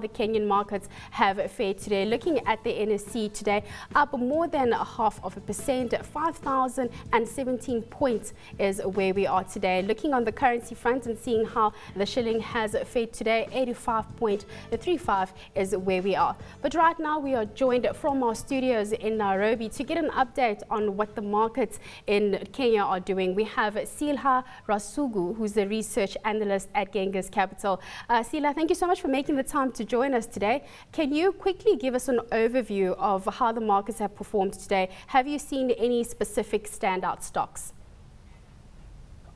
the Kenyan markets have fared today. Looking at the NSE today, up more than a half of a percent, 5,017 points is where we are today. Looking on the currency front and seeing how the shilling has fared today, 85.35 is where we are. But right now we are joined from our studios in Nairobi to get an update on what the markets in Kenya are doing. We have Silha Rasugu, who's the research analyst at Genghis Capital. Uh, Sila, thank you so much for making the time to join us today. Can you quickly give us an overview of how the markets have performed today? Have you seen any specific standout stocks?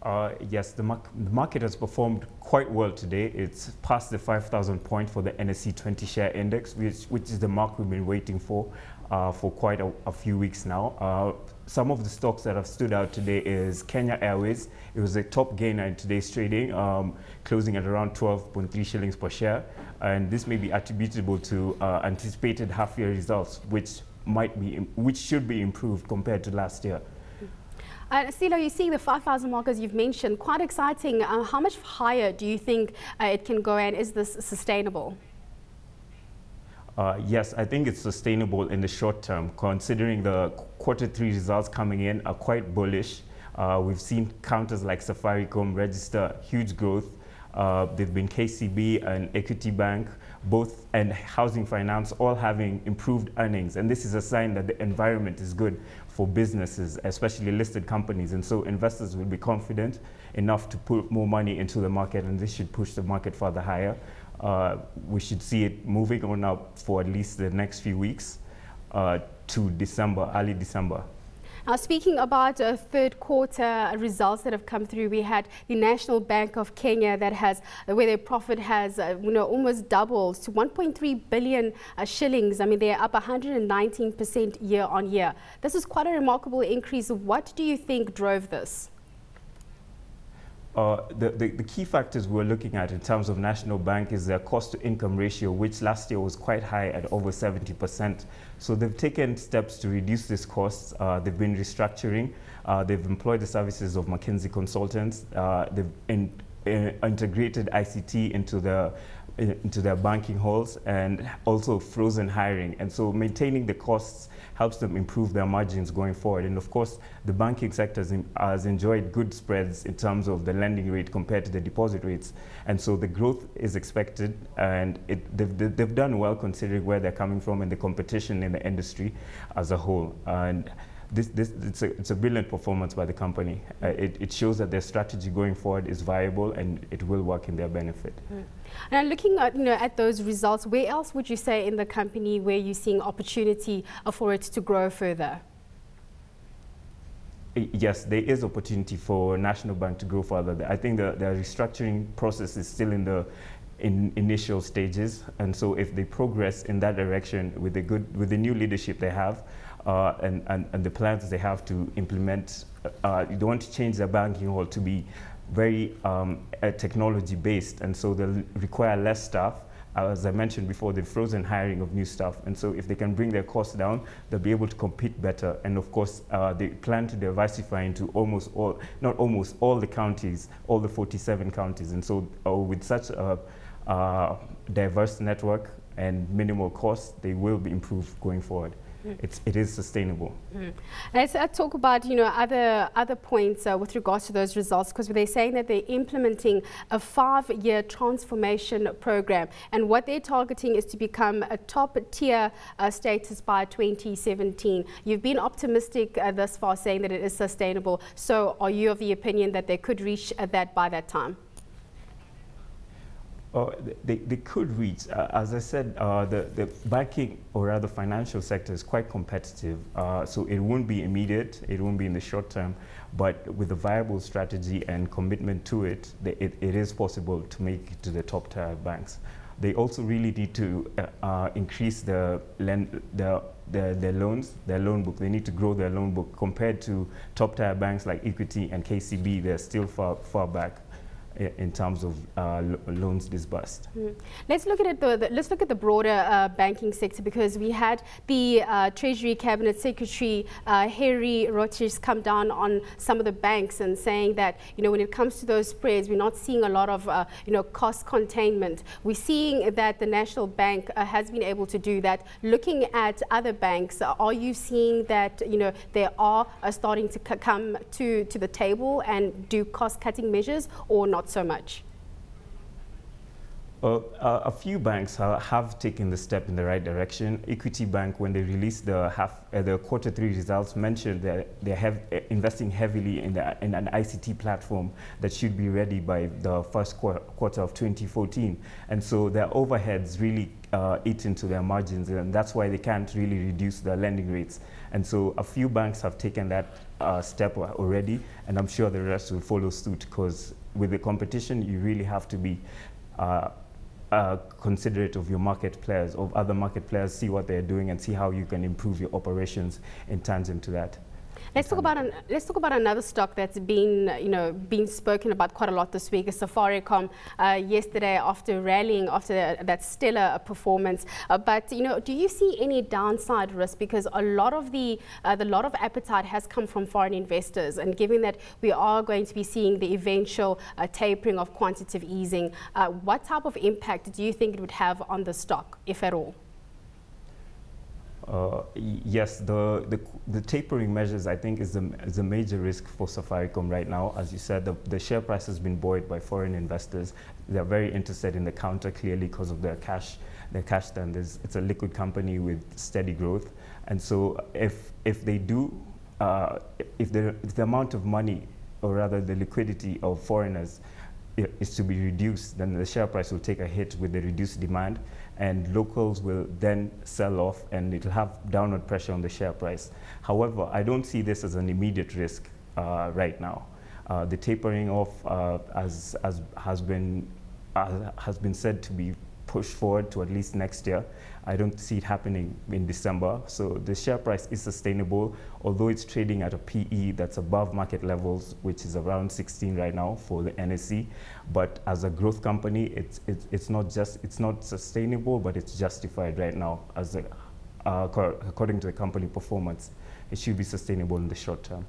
Uh, yes, the, mar the, market has performed quite well today. It's past the 5,000 point for the NSE 20 share index, which, which is the mark we've been waiting for uh, for quite a, a, few weeks now. Uh, some of the stocks that have stood out today is Kenya Airways. It was a top gainer in today's trading, um, closing at around 12.3 shillings per share. And this may be attributable to uh, anticipated half-year results, which might be, which should be improved compared to last year. Uh, Silo, you see the 5,000 markers you've mentioned, quite exciting. Uh, how much higher do you think uh, it can go and is this sustainable? Uh, yes, I think it's sustainable in the short term, considering the quarter three results coming in are quite bullish. Uh, we've seen counters like Safaricom register huge growth. Uh, they've been KCB and Equity Bank, both and housing finance, all having improved earnings. And this is a sign that the environment is good for businesses, especially listed companies. And so investors will be confident enough to put more money into the market, and this should push the market further higher uh, we should see it moving on up for at least the next few weeks uh, to December, early December. Now, speaking about uh, third quarter results that have come through, we had the National Bank of Kenya that has, where their profit has, uh, you know, almost doubled to 1.3 billion uh, shillings. I mean, they're up 119% year on year. This is quite a remarkable increase. What do you think drove this? Uh, the, the, the, key factors we're looking at in terms of National Bank is their cost to income ratio, which last year was quite high at over 70%. So they've taken steps to reduce these costs. Uh, they've been restructuring. Uh, they've employed the services of McKinsey consultants. Uh, they've in, in integrated ICT into the into their banking halls and also frozen hiring. And so maintaining the costs helps them improve their margins going forward. And of course, the banking sector has, enjoyed good spreads in terms of the lending rate compared to the deposit rates. And so the growth is expected and it, they've, they've done well considering where they're coming from and the competition in the industry as a whole. And this, this, it's, a, it's a brilliant performance by the company. Uh, it, it shows that their strategy going forward is viable and it will work in their benefit. Mm. And looking at, you know, at those results, where else would you say in the company where you're seeing opportunity for it to grow further? Yes, there is opportunity for National Bank to grow further. I think the, the restructuring process is still in the in initial stages, and so if they progress in that direction with the good with the new leadership they have, uh, and, and, and the plans they have to implement. Uh, you don't want to change the banking hall to be very um, uh, technology based, and so they'll require less staff. Uh, as I mentioned before, they've frozen hiring of new staff, and so if they can bring their costs down, they'll be able to compete better. And of course, uh, they plan to diversify into almost all, not almost all the counties, all the 47 counties. And so, uh, with such a diverse network and minimal costs, they will be improved going forward it's, it is sustainable. Mm. Let's uh, talk about you know other other points uh, with regards to those results because they're saying that they're implementing a five-year transformation program and what they're targeting is to become a top-tier uh, status by 2017. You've been optimistic uh, thus far, saying that it is sustainable. So, are you of the opinion that they could reach uh, that by that time? Uh, they, they could reach, uh, as I said, uh, the, the banking or rather financial sector is quite competitive. Uh, so it won't be immediate, it won't be in the short term, but with a viable strategy and commitment to it, it, it is possible to make it to the top tier banks. They also really need to uh, uh, increase the, lend, the, the, their loans, their loan book. They need to grow their loan book compared to top tier banks like Equity and KCB. They're still far, far back in terms of uh, loans disbursed. Mm. Let's look at. The, the, let's look at the broader uh, banking sector because we had the uh, Treasury Cabinet Secretary uh, Harry Rotich come down on some of the banks and saying that you know when it comes to those spreads, we're not seeing a lot of uh, you know cost containment. We're seeing that the National Bank uh, has been able to do that. Looking at other banks, are you seeing that you know they are starting to come to to the table and do cost cutting measures or not? Not so much? Well, uh, a few banks ha have taken the step in the right direction. Equity Bank, when they released the half, uh, the quarter three results, mentioned that they're hev uh, investing heavily in, the, in, an ICT platform that should be ready by the first qu quarter of 2014. And so their overheads really uh, eat into their margins, and that's why they can't really reduce their lending rates. And so a few banks have taken that uh, step already, and I'm sure the rest will follow suit because with the competition, you really have to be uh, uh, considerate of your market players, of other market players, see what they're doing and see how you can improve your operations in tandem to that. Let's talk about an, let's talk about another stock that's been you know been spoken about quite a lot this week. Is Safaricom uh, yesterday after rallying after that stellar performance. Uh, but you know, do you see any downside risk because a lot of the uh, the lot of appetite has come from foreign investors, and given that we are going to be seeing the eventual uh, tapering of quantitative easing, uh, what type of impact do you think it would have on the stock, if at all? Uh, yes, the, the, the, tapering measures, I think, is the, is a major risk for Safaricom right now. As you said, the, the share price has been buoyed by foreign investors. They're very interested in the counter, clearly, because of their cash, their cash standards. It's a liquid company with steady growth. And so if, if they do, uh, if, the, if the amount of money, or rather the liquidity of foreigners is to be reduced, then the share price will take a hit with the reduced demand and locals will then sell off and it'll have downward pressure on the share price. However, I don't see this as an immediate risk uh, right now. Uh, the tapering off uh, as, as has been uh, has been said to be push forward to at least next year. I don't see it happening in December. So the share price is sustainable, although it's trading at a PE that's above market levels, which is around 16 right now for the NSE. But as a growth company, it's, it's, it's not just, it's not sustainable, but it's justified right now as a, uh, according to the company performance. It should be sustainable in the short term.